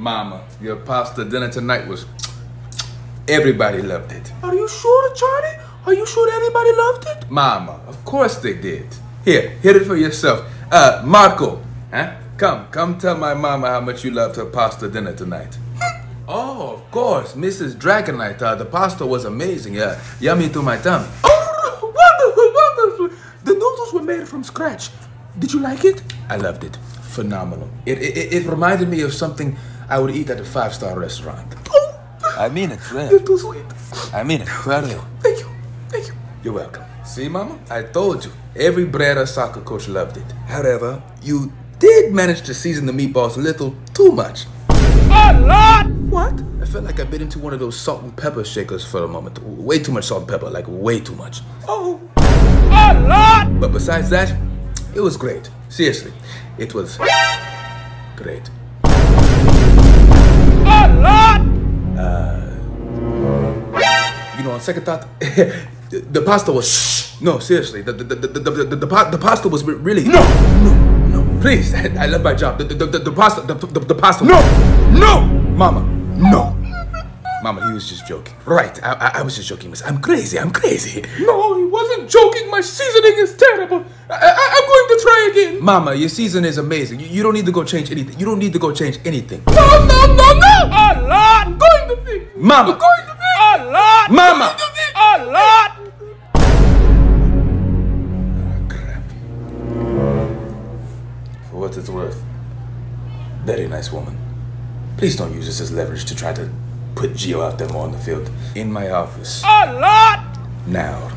Mama, your pasta dinner tonight was. Everybody loved it. Are you sure, Charlie? Are you sure everybody loved it? Mama, of course they did. Here, hit it for yourself. Uh, Marco, huh? Come, come tell my mama how much you loved her pasta dinner tonight. oh, of course, Mrs. Dragonite. Uh, the pasta was amazing. Yeah, yummy to my tummy. Oh, wonderful, wonderful. The noodles were made from scratch. Did you like it? I loved it. Phenomenal. It, it, it reminded me of something I would eat at a five-star restaurant. Oh, I mean it, you're too sweet. I mean it. Thank you, thank you, thank you. You're welcome. See, Mama? I told you. Every Brera soccer coach loved it. However, you did manage to season the meatballs a little too much. A lot. What? I felt like I bit into one of those salt and pepper shakers for a moment. Way too much salt and pepper, like way too much. Oh, a lot. But besides that, it was great. Seriously, it was great. A lot. Uh, you know, on second thought, the, pasta was. No, seriously, the the, the, the, the, the, the, pa- the pasta was really. No, no, no. Please, I, love my job. The, the, the, the pasta, the, the, the pasta. No, no. Mama, no. Mama, he was just joking. Right, I, I, I was just joking. miss. I'm crazy, I'm crazy. No, he wasn't joking. My seasoning is terrible. I, I, I'm going to try again. Mama, your season is amazing. You, you don't need to go change anything. You don't need to go change anything. No, no, no, no. A lot. I'm going to fix. Mama. Going to fix. A lot. Mama. I'm going to fix. A lot. For what it's worth. Very nice woman. Please don't use this as leverage to try to put Gio out there more on the field. In my office. A lot. Now.